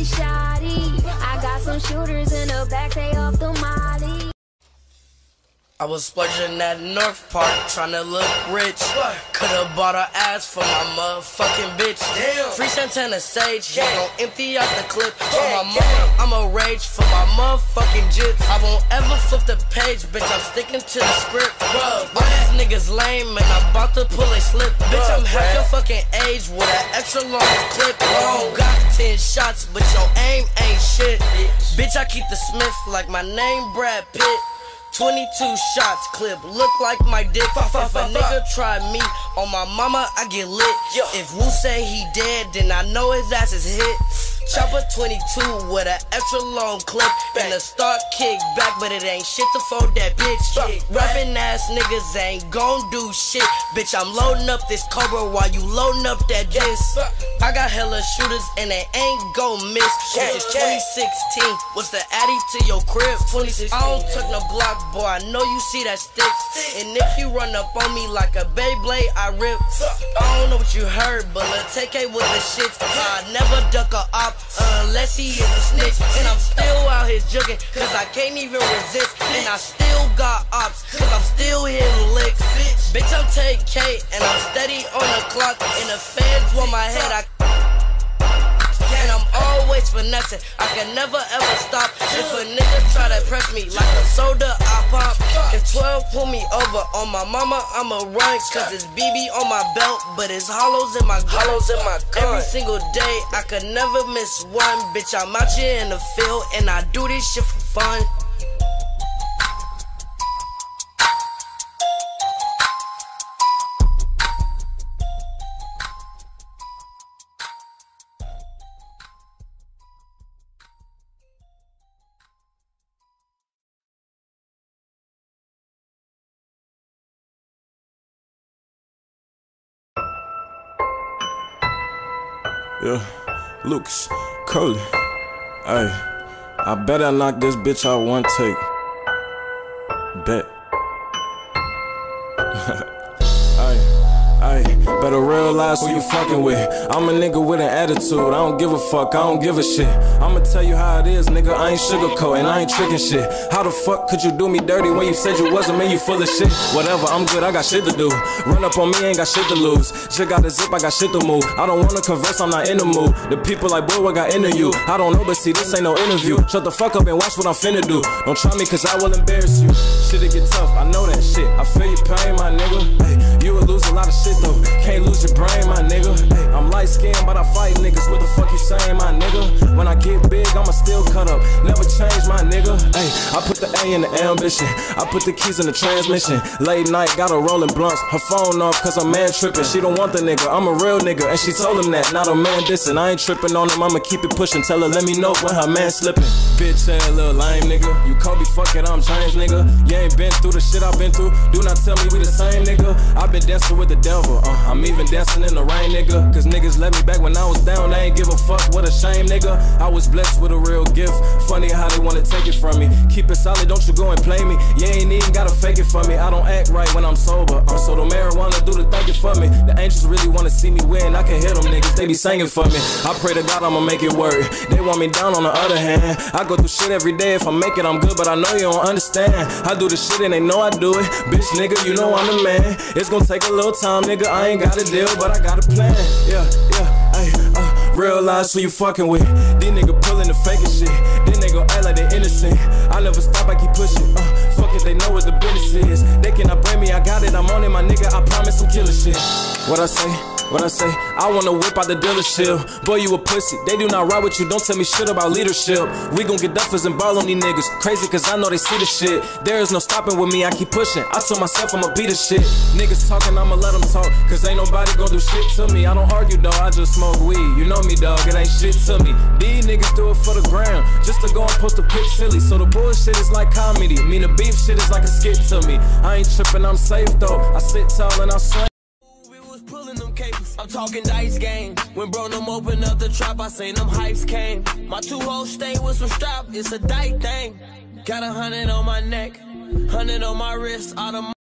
with Shotty. I got some shooters in the back, they off the molly. I was splurging at North Park, trying to look rich. Could've bought her ass for my motherfucking bitch. Damn. Free Santana Sage, he gon' empty out the clip. For my mama, I'ma rage for my motherfucking jits. I won't ever flip the page, bitch. I'm sticking to the script. Bruh, all these niggas lame, and I'm about to pull a slip. Bitch, I'm half your fucking age with an extra long clip. Long got 10 shots, but your aim ain't shit. Bitch, I keep the Smith like my name Brad Pitt. 22 shots clip, look like my dick. If a nigga try me on my mama, I get lit. If Wu say he dead, then I know his ass is hit. Chopper 22 with an extra long clip and a start kick back, but it ain't shit to fold that bitch. Rapping ass niggas ain't gon' do shit. Bitch, I'm loading up this Cobra while you loading up that disc. I got hella shooters and they ain't gon' miss. It's 2016. What's the addy to your crib? 26. I don't tuck no block, boy. I know you see that stick. And if you run up on me like a Beyblade, I rip. I don't know what you heard, but Lil TK with the shits. I never duck a op unless he is a snitch. And I'm still out here jugging, cause I can't even resist. And I still got ops, cause I'm still hitting licks. Bitch, I'm TK, and I'm steady on the clock. And the fans want my head, I and I'm always finessing. I can never ever stop. If a nigga try to press me like a soda, pop. If 12 pull me over on my mama, I'ma run. Cause it's BB on my belt, but it's hollows in my hollows in my gun. Every single day, I could never miss one. Bitch, I'm out here in the field and I do this shit for fun. Yeah, Lucas, Curly. Hey, I bet I knock this bitch out one take. Bet. Hey, better realize who you fucking with. I'm a nigga with an attitude. I don't give a fuck. I don't give a shit. I'ma tell you how it is, nigga. I ain't sugarcoating. I ain't tricking shit. How the fuck could you do me dirty when you said you wasn't? Man, you full of shit. Whatever, I'm good. I got shit to do. Run up on me, ain't got shit to lose. Shit got a zip, I got shit to move. I don't wanna converse, I'm not in the mood. The people like, boy, what got into you? I don't know, but see, this ain't no interview. Shut the fuck up and watch what I'm finna do. Don't try me, cause I will embarrass you. Shit, it get tough. I know that shit. I feel your pain, my nigga. Lot of shit though. Can't lose your brain, my nigga. I'm light skinned, but I fight niggas. What the fuck you saying, my nigga? When I get big, I'ma still cut up. Never change, my nigga. Hey, I put the A in the ambition. I put the keys in the transmission. Late night, got her rolling blunts. Her phone off, cause I'm man tripping. She don't want the nigga. I'm a real nigga. And she told him that. Not a man dissing. I ain't tripping on him. I'ma keep it pushing. Tell her, let me know when her man slipping. Bitch, hey, little lame nigga. You Kobe, fuck it, I'm James, nigga. You ain't been through the shit I've been through. Do not tell me we the same, nigga. I've been dancing with the devil. Uh, I'm even dancing in the rain, nigga. Cause niggas let me back when I was down. They ain't give a fuck. What a shame, nigga. I was blessed with a real gift. Funny how they wanna take it from me. Keep it solid, don't you go and play me. You ain't even gotta fake it for me. I don't act right when I'm sober. Uh, so the marijuana do the thinking for me. The angels really wanna see me win. I can hear them niggas, they be singing for me. I pray to God I'ma make it work. They want me down on the other hand. I go through shit every day. If I make it, I'm good, but I know you don't understand. I do the shit and they know I do it. Bitch, nigga, you know I'm the man. It's gonna take a little time, nigga. I ain't got a deal, but I got a plan. Yeah, yeah, ay, uh, realize who you fucking with. These nigga pulling the fakest shit. Then they gon' act like they innocent. I never stop, I keep pushing. Uh, fuck it, they know what the business is. They cannot bring me, I got it, I'm on it, my nigga. I promise I'm killing shit. What I say? What I say, I wanna whip out the dealership. Boy, you a pussy. They do not ride with you. Don't tell me shit about leadership. We gon' get duffers and ball on these niggas. Crazy cause I know they see the shit. There is no stopping with me. I keep pushing. I told myself I'ma beat the shit. Niggas talking, I'ma let them talk. Cause ain't nobody gon' do shit to me. I don't argue, dog. I just smoke weed. You know me, dog. It ain't shit to me. These niggas do it for the ground. Just to go and post a pic silly. So the bullshit is like comedy. Me, the beef shit is like a skit to me. I ain't tripping, I'm safe though. I sit tall and I swing. I'm talking dice game. When bro them open up the trap, I seen them hypes came. My two hoes stay with some strap. It's a dice thing. Got a hundred on my neck, hundred on my wrist. Autumn